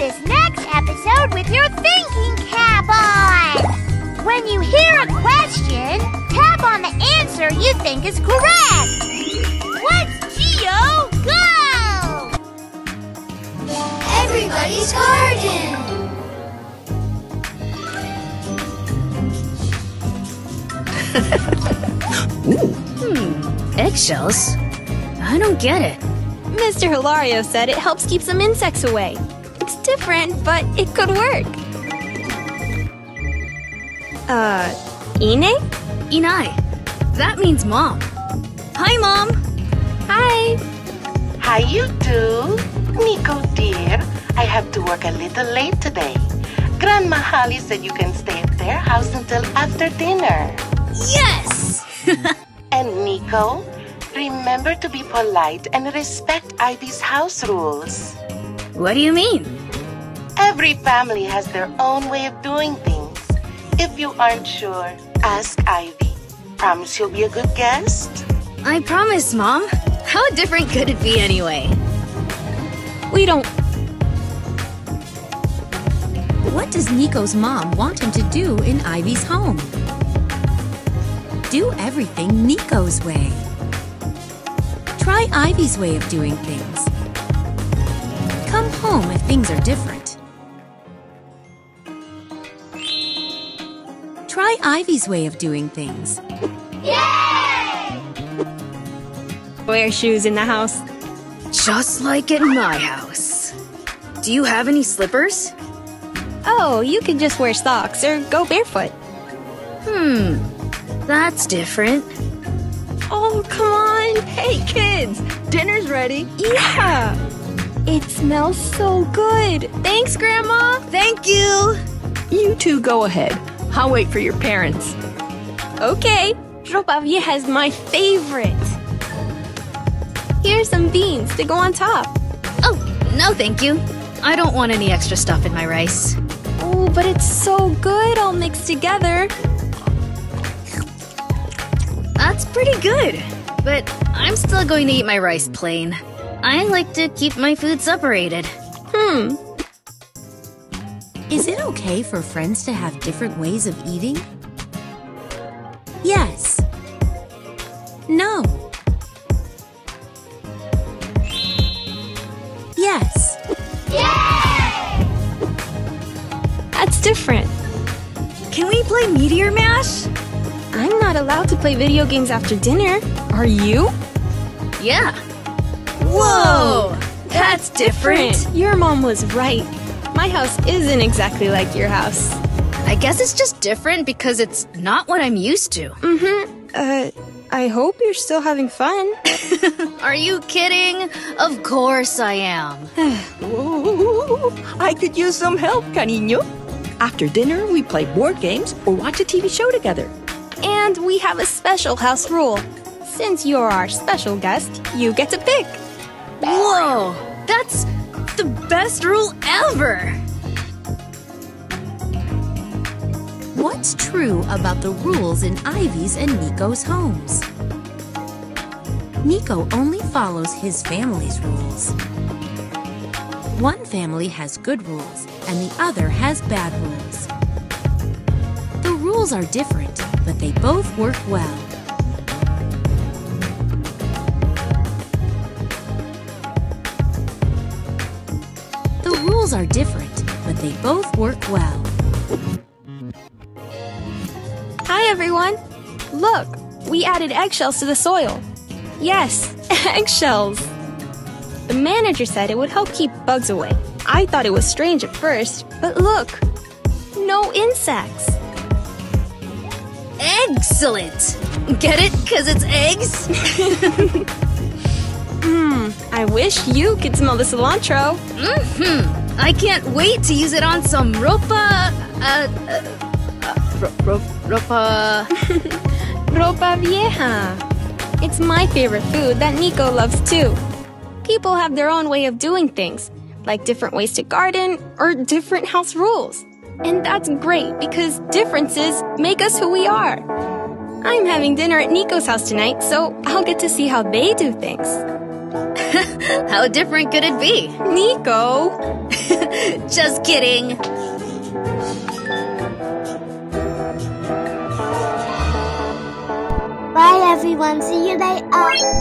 this next episode with your thinking cap on. When you hear a question, tap on the answer you think is correct. Let's Geo go! Everybody's garden. Hmm, eggshells? I don't get it. Mr. Hilario said it helps keep some insects away. It's different, but it could work. Uh, Ine? Inay. That means mom. Hi, mom. Hi. How you do? Nico dear, I have to work a little late today. Grandma Holly said you can stay at their house until after dinner. Yes! And Nico, remember to be polite and respect Ivy's house rules. what do you mean? Every family has their own way of doing things. If you aren't sure, ask Ivy. Promise you'll be a good guest? I promise, mom. How different could it be anyway? We don't. What does Nico's mom want him to do in Ivy's home? Do everything Nico's way. Try Ivy's way of doing things. Come home if things are different. Ivy's way of doing things. Yay! Wear shoes in the house. Just like in my house. Do you have any slippers? Oh, you can just wear socks or go barefoot. Hmm, that's different. Oh, come on. Hey, kids. Dinner's ready. Yeah. It smells so good. Thanks, Grandma. Thank you. You two go ahead. I'll wait for your parents. Okay. Ropa vieja is my favorite. Here's some beans to go on top. Oh, no thank you. I don't want any extra stuff in my rice. Oh, but it's so good all mixed together. That's pretty good. But I'm still going to eat my rice plain. I like to keep my food separated. Hmm. Is it okay for friends to have different ways of eating? Yes. No. Yes. Yay! That's different. Can we play Meteor Mash? I'm not allowed to play video games after dinner. Are you? Yeah. Whoa! That's different. Your mom was right. My house isn't exactly like your house. I guess it's just different because it's not what I'm used to. Mm-hmm. Uh, I hope you're still having fun. Are you kidding? Of course I am. Ooh, I could use some help, cariño. After dinner, we play board games or watch a TV show together. And we have a special house rule. Since you're our special guest, you get to pick. Whoa! That's the best rule ever! What's true about the rules in Ivy's and Nico's homes? Nico only follows his family's rules. One family has good rules and the other has bad rules. The rules are different, but they both work well. Are different, but they both work well. Hi, everyone. Look, we added eggshells to the soil. Yes, eggshells. The manager said it would help keep bugs away. I thought it was strange at first, but look, no insects. Excellent! Get it? Because it's eggs? Hmm, I wish you could smell the cilantro. hmm. I can't wait to use it on some ropa. Uh, uh, ro- ro- ropa. Ropa vieja. It's my favorite food that Nico loves too. People have their own way of doing things, like different ways to garden or different house rules. And that's great because differences make us who we are. I'm having dinner at Nico's house tonight, so I'll get to see how they do things. How different could it be? Nico! Just kidding! Bye everyone, see you later!